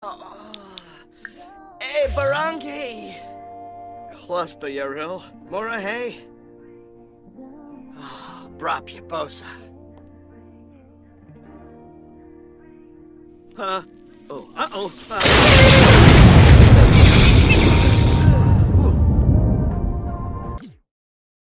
Oh. Hey, Barangi! Cluspa Yaril, Mora hey? Oh, Brap Yabosa. Huh? Oh, uh-oh. Uh